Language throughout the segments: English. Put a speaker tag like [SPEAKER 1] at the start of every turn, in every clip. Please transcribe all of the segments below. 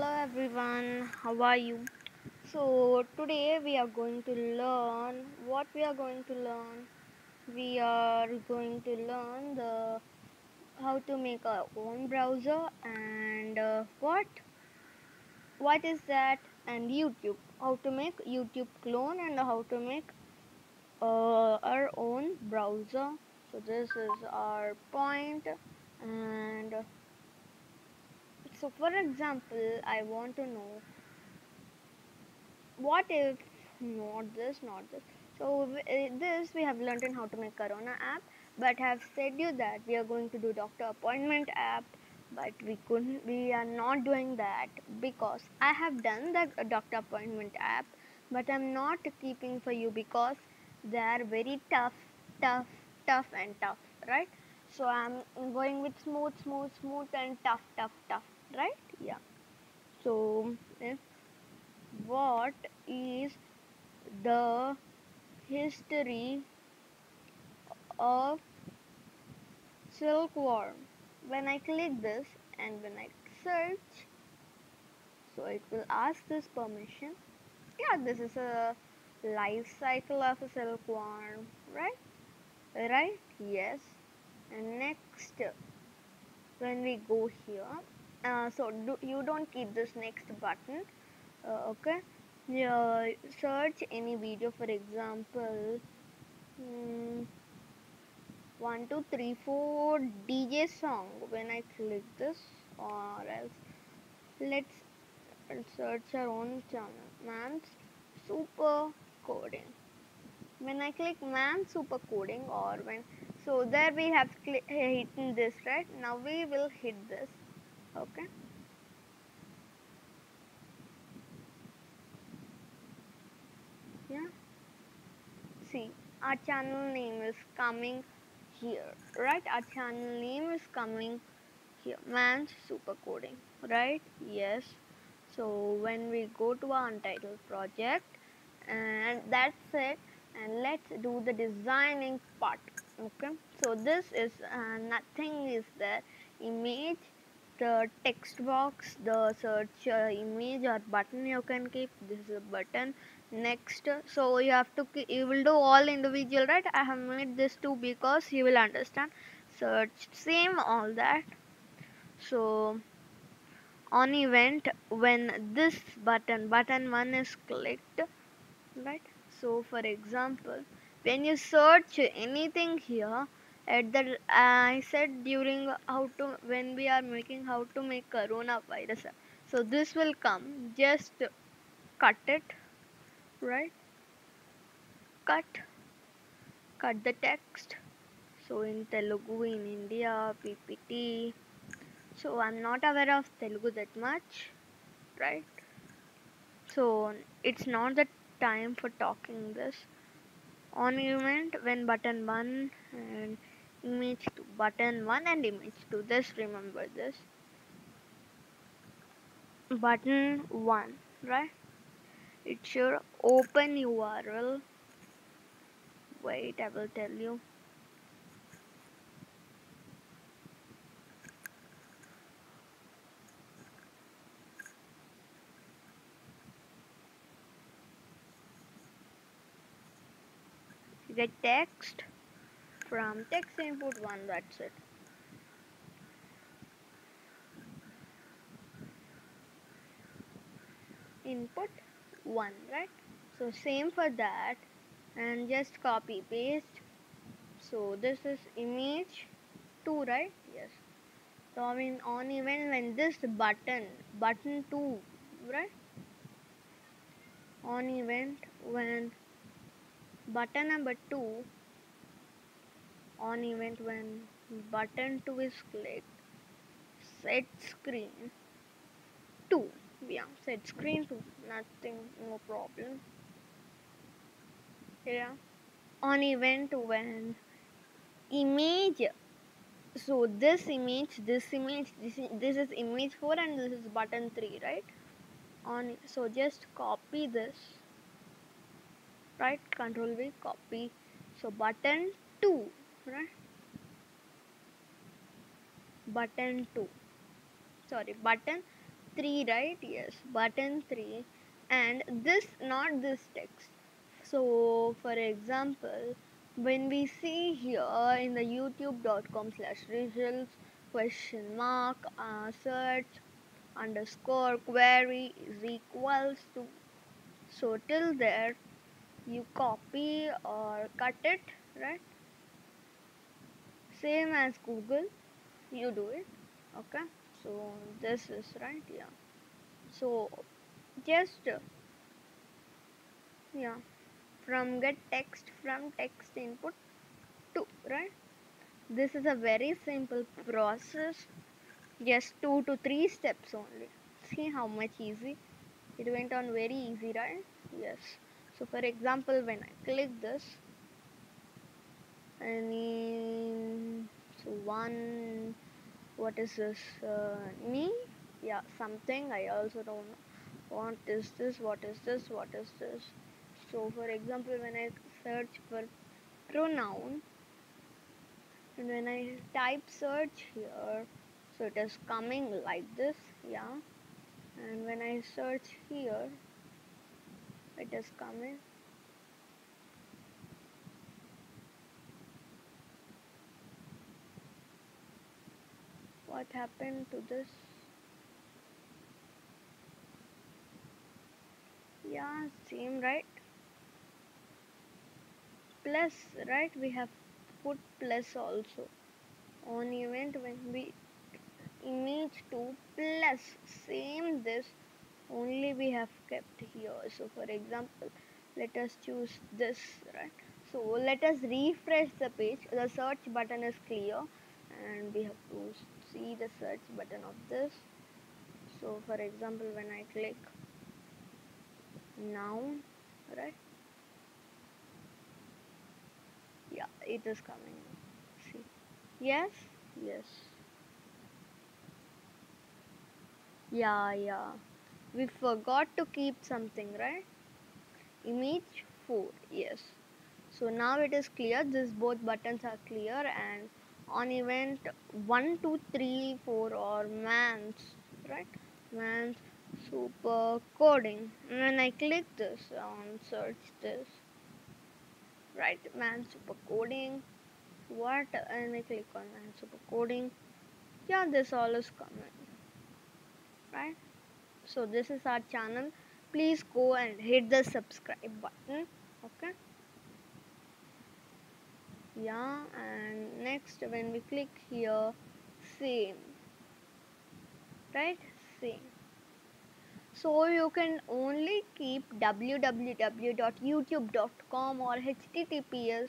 [SPEAKER 1] Hello everyone, how are you? So today we are going to learn what we are going to learn. We are going to learn the how to make our own browser and uh, what what is that and YouTube how to make YouTube clone and how to make uh, our own browser. So this is our point and so for example I want to know what if not this not this? So uh, this we have learned in how to make corona app but have said you that we are going to do doctor appointment app but we couldn't we are not doing that because i have done the doctor appointment app but i'm not keeping for you because they are very tough tough tough and tough right? So i'm going with smooth smooth smooth and tough tough tough right? Yeah. So what is the history of silkworm? When i click this and when i search so it will ask this permission. Yeah this is a life cycle of a silkworm right? Right? Yes. And next when we go here uh, so do, you don't keep this next button uh, okay? Yeah, search any video for example mm, 1 2 3 4 dj song. When i click this or else let's search our own channel mans super coding. When i click man super coding or when so there we have hidden this right? Now we will hit this okay. Yeah. See our channel name is coming here right? Our channel name is coming here. Mans super coding right? Yes. So when we go to our untitled project and that's it and let's do the designing part okay? So this is uh, nothing is there. Image the text box the search uh, image or button you can keep. This is a button. Next so you have to you will do all individual right? I have made this too because you will understand. Search same all that. So on event when this button button 1 is clicked right? So for example when you search anything here at the uh, i said during how to when we are making how to make coronavirus so this will come. Just cut it right? Cut. Cut the text. So in telugu in india ppt so i'm not aware of telugu that much right? So it's not the time for talking this. On event when button 1 and image 2 button 1 and image 2 just remember this. Button 1 right? It's your open url wait i will tell you you. Get text from text input 1 that's it. Input 1 right? So same for that and just copy paste. So this is image 2 right? Yes. So I mean on even when this button button 2 right? On event when button number 2 on event when button 2 is clicked set screen 2 yeah set screen 2 nothing no problem. Yeah on event when image so this image this image this, this is image 4 and this is button 3 right? On so just copy this right? Control v copy. So button 2 right. Button 2 sorry button 3 right? Yes button 3 and this not this text. So for example when we see here in the youtube.com slash results question mark uh, search underscore query is equals to. So till there you copy or cut it right same as google. You do it okay? So this is right yeah. So just uh, yeah from get text from text input to right? This is a very simple process just two to three steps only. See how much easy. It went on very easy right? Yes. So for example when I click this so one what is this uh, me? Yeah something I also don't know. What is this what is this what is this? So for example when I search for pronoun and when I type search here so it is coming like this yeah. And when I search here it is coming what happened to this? Yeah same right? Plus right we have put plus also. On event when we image to plus same this only we have kept here. So for example let us choose this right? So let us refresh the page. The search button is clear and we have to see the search button of this. So for example when I click now right? Yeah it is coming. See? Yes? Yes. Yeah yeah. We forgot to keep something right? Image 4 yes. So now it is clear. This both buttons are clear and on event 1 2 3 4 or mans right? Mans super coding. And when i click this on search this right man super coding. What? And i click on man super coding. Yeah this all is coming right? So this is our channel. Please go and hit the subscribe button okay yeah and next when we click here same. Right? Same. So you can only keep www.youtube.com or https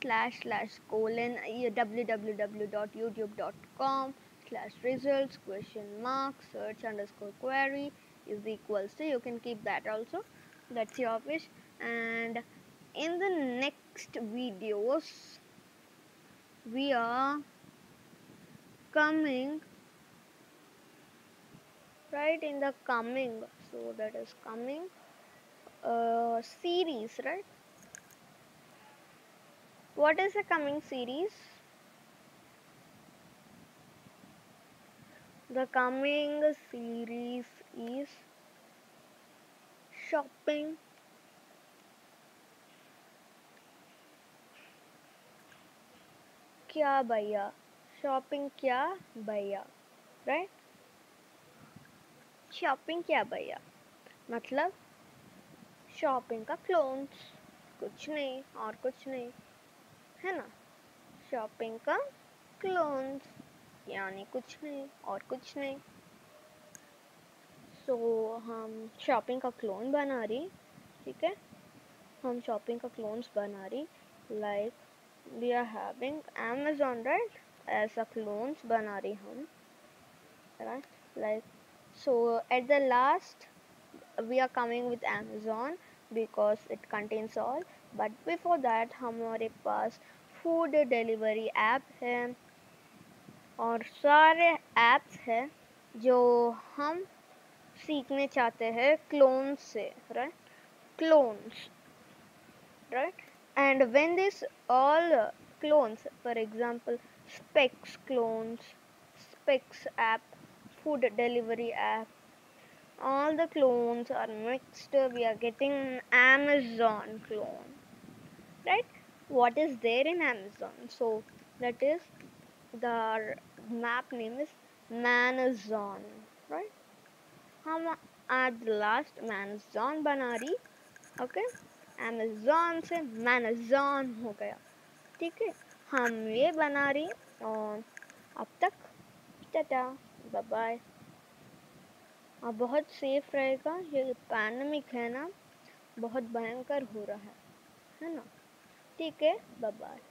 [SPEAKER 1] slash slash colon www.youtube.com slash results question mark search underscore query is equals to you can keep that also. That's your wish. And in the next videos we are coming right in the coming so that is coming uh, series right? What is the coming series? The coming series is shopping क्या भैया? Shopping क्या भैया? Right shopping क्या भैया? मतलब shopping का clones कुछ नहीं और कुछ नहीं है ना? शॉपिंग का क्लोन्स यानी कुछ नहीं और कुछ नहीं। सो so, हम शॉपिंग का क्लोन बना रही ठीक है? हम शॉपिंग का क्लोन्स बना रही like we are having Amazon right ऐसा क्लोन्स बना रही हम right like so at the last we are coming with Amazon because it contains all. But before that, हमारे पास फ़ूड डिलीवरी ऐप है और सारे ऐप्स हैं जो हम सीखने चाहते हैं क्लोन्स से right clones right and when this all clones for example specs clones specs app food delivery app all the clones are mixed we are getting an amazon clone right what is there in amazon so that is the map name is manazon right हम आज last मैनजॉन बना रही okay Amazon से मैनजॉन हो गया। ठीक है? हम ये बना रही और अब तक टाटा बाय बाय अब बहुत सेफ़ रहेगा। ये पैनमिक है ना? बहुत भयंकर हो रहा है। है ना? ठीक है? Bye bye